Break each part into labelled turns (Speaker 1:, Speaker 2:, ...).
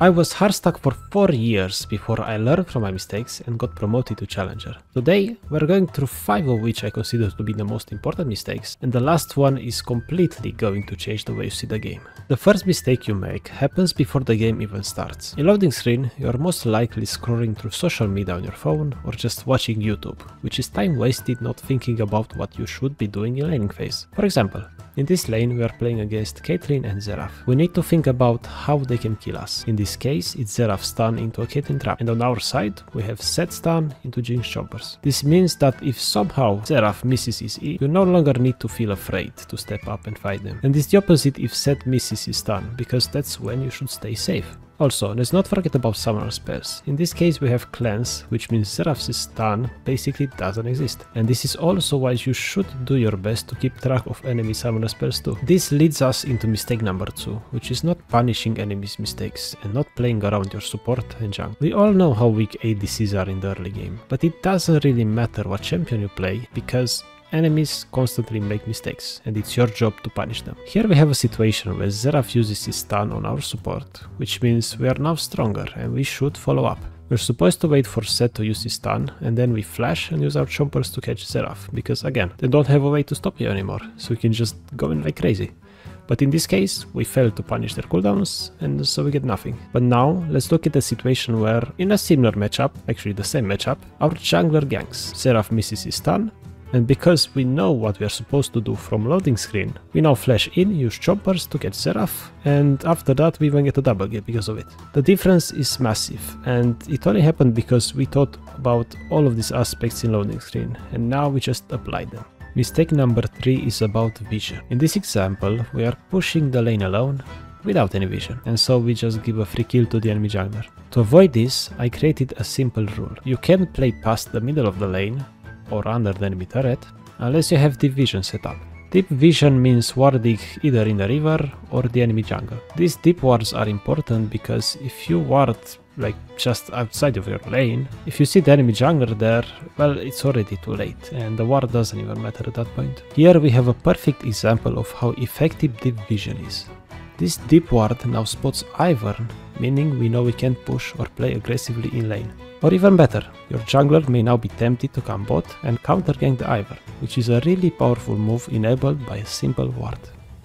Speaker 1: I was hard stuck for 4 years before I learned from my mistakes and got promoted to Challenger. Today, we're going through 5 of which I consider to be the most important mistakes, and the last one is completely going to change the way you see the game. The first mistake you make happens before the game even starts. In loading screen, you are most likely scrolling through social media on your phone or just watching YouTube, which is time wasted not thinking about what you should be doing in laning phase. For example, in this lane we are playing against Caitlyn and Xerath. We need to think about how they can kill us. In this case it's Xerath stun into a Caitlyn trap and on our side we have Sett stun into Jinx chompers. This means that if somehow Xerath misses his E, you no longer need to feel afraid to step up and fight them. And it's the opposite if Sett misses his stun, because that's when you should stay safe. Also, let's not forget about summoner spells. In this case we have cleanse, which means Xerath's stun basically doesn't exist. And this is also why you should do your best to keep track of enemy summoner spells too. This leads us into mistake number 2, which is not punishing enemies' mistakes and not playing around your support and jungle. We all know how weak ADCs are in the early game, but it doesn't really matter what champion you play, because Enemies constantly make mistakes, and it's your job to punish them. Here we have a situation where Xerath uses his stun on our support, which means we are now stronger and we should follow up. We're supposed to wait for Sett to use his stun, and then we flash and use our chompers to catch Xerath, because again, they don't have a way to stop you anymore, so we can just go in like crazy. But in this case, we failed to punish their cooldowns, and so we get nothing. But now, let's look at a situation where, in a similar matchup, actually the same matchup, our jungler ganks. Xerath misses his stun, and because we know what we are supposed to do from loading screen, we now flash in, use chompers to get Xerath, and after that we even get a double kill because of it. The difference is massive, and it only happened because we thought about all of these aspects in loading screen, and now we just apply them. Mistake number 3 is about vision. In this example, we are pushing the lane alone, without any vision, and so we just give a free kill to the enemy jungler. To avoid this, I created a simple rule. You can't play past the middle of the lane, or under the enemy turret, unless you have deep vision set up. Deep vision means warding either in the river or the enemy jungle. These deep wards are important because if you ward like just outside of your lane, if you see the enemy jungler there, well it's already too late and the ward doesn't even matter at that point. Here we have a perfect example of how effective deep vision is. This deep ward now spots Ivern, meaning we know we can't push or play aggressively in lane. Or even better, your jungler may now be tempted to come bot and counter gank the Ivern, which is a really powerful move enabled by a simple ward.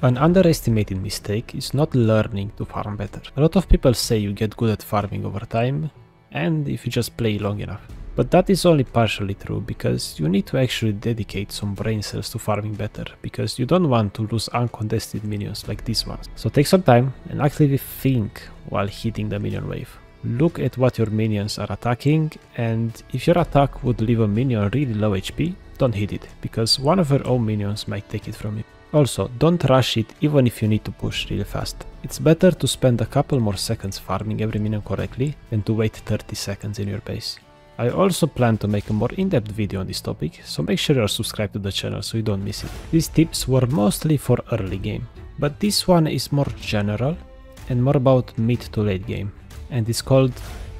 Speaker 1: An underestimated mistake is not learning to farm better. A lot of people say you get good at farming over time, and if you just play long enough. But that is only partially true, because you need to actually dedicate some brain cells to farming better, because you don't want to lose uncontested minions like these ones. So take some time and actively think while hitting the minion wave. Look at what your minions are attacking, and if your attack would leave a minion really low HP, don't hit it, because one of your own minions might take it from you. Also, don't rush it even if you need to push really fast. It's better to spend a couple more seconds farming every minion correctly than to wait 30 seconds in your base. I also plan to make a more in-depth video on this topic, so make sure you're subscribed to the channel so you don't miss it. These tips were mostly for early game, but this one is more general and more about mid to late game, and it's called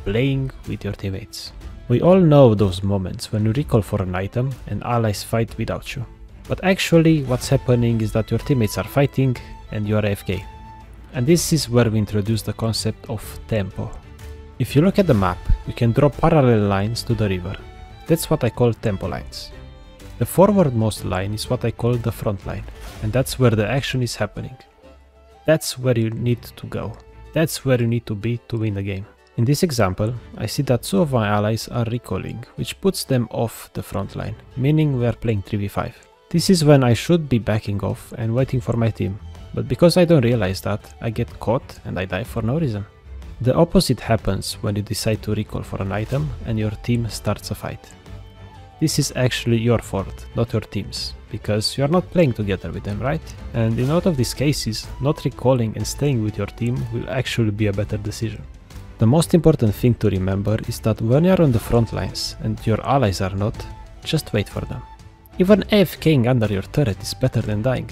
Speaker 1: playing with your teammates. We all know those moments when you recall for an item and allies fight without you. But actually what's happening is that your teammates are fighting and you are AFK. And this is where we introduce the concept of tempo. If you look at the map, you can draw parallel lines to the river. That's what I call tempo lines. The forwardmost line is what I call the front line, and that's where the action is happening. That's where you need to go. That's where you need to be to win the game. In this example, I see that two of my allies are recalling, which puts them off the front line, meaning we are playing 3v5. This is when I should be backing off and waiting for my team, but because I don't realize that, I get caught and I die for no reason. The opposite happens when you decide to recall for an item and your team starts a fight. This is actually your fault, not your team's, because you are not playing together with them, right? And in a lot of these cases, not recalling and staying with your team will actually be a better decision. The most important thing to remember is that when you are on the front lines and your allies are not, just wait for them. Even AFKing under your turret is better than dying.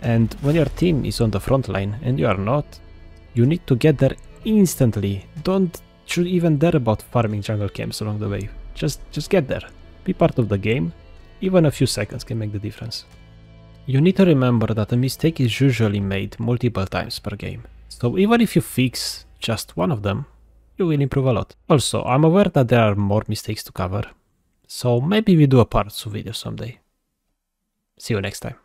Speaker 1: And when your team is on the front line and you are not, you need to get there instantly. Don't should even dare about farming jungle camps along the way. Just just get there. Be part of the game. Even a few seconds can make the difference. You need to remember that a mistake is usually made multiple times per game. So even if you fix just one of them, you will improve a lot. Also, I'm aware that there are more mistakes to cover, so maybe we do a part 2 video someday. See you next time.